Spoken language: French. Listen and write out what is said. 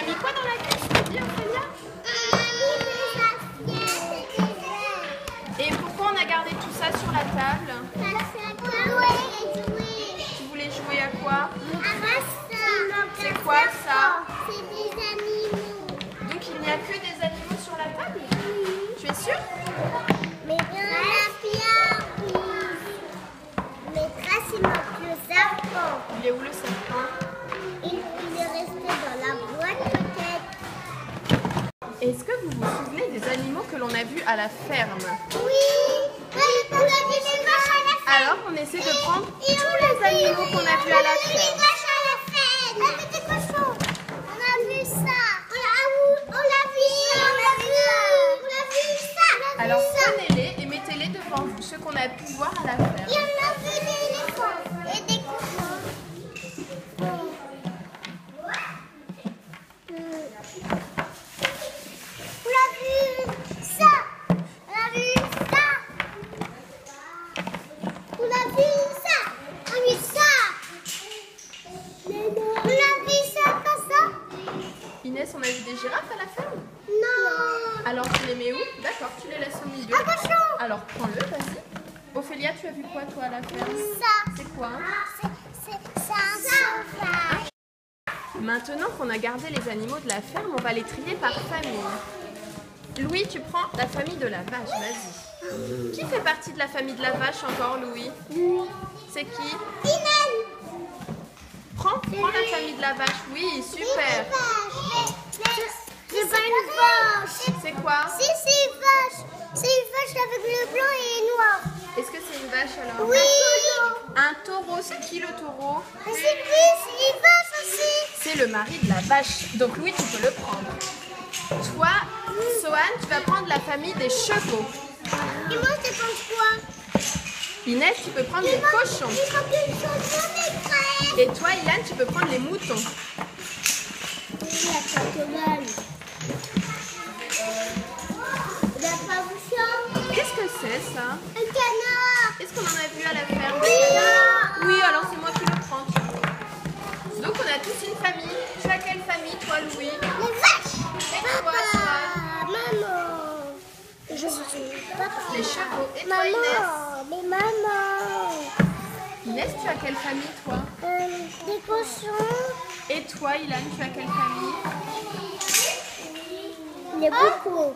On a mis Est-ce que vous vous souvenez des animaux que l'on a vus à la ferme Oui. On a vu les vaches à la ferme. Alors on essaie de prendre Et tous on les animaux qu'on a vus à la On a vu les ferme. vaches à la ferme. On a vu des cochons. On a vu ça. On l'a vu. On l'a vu. On a vu ça. On a vu Alors ça. prenez-les et mettez-les devant vous, ceux qu'on a pu voir à la ferme. Et on a vu des éléphants et des cochons. On a vu ça. On a vu ça. On a vu ça. On a vu ça. On a vu ça comme ça. Inès, on a vu des girafes à la ferme Non. Alors tu les mets où? D'accord, tu les laisses au milieu. Cochon. Alors prends-le, vas-y. Ophélia, tu as vu quoi toi à la ferme? Ça. C'est quoi C'est c'est- c'est un sauvage. Maintenant qu'on a gardé les animaux de la ferme, on va les trier par famille. Louis, tu prends la famille de la vache, vas-y. Qui fait partie de la famille de la vache encore, Louis? C'est qui? Imen. Prends, prends la famille de la vache. Oui, super. Alors Oui. Un taureau, c'est qui le taureau C'est plus, c'est aussi. C'est le mari de la vache. Donc Louis, tu peux le prendre. Toi, Sohan, tu vas prendre la famille des chevaux. Et moi, je pense quoi? Inès, tu peux prendre les cochons. Et toi, Ilan, tu peux prendre les moutons. Il a pas de mal. Il a pas bouchon. Qu'est-ce que c'est ça? Et toi, Inès Maman. Mais maman. Inès, tu as quelle famille, toi Euh, des cochons. Et toi, Ilan, tu as quelle famille Il y a beaucoup.